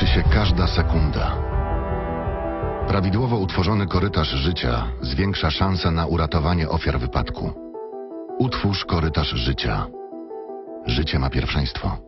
Liczy się każda sekunda. Prawidłowo utworzony korytarz życia zwiększa szanse na uratowanie ofiar wypadku. Utwórz korytarz życia. Życie ma pierwszeństwo.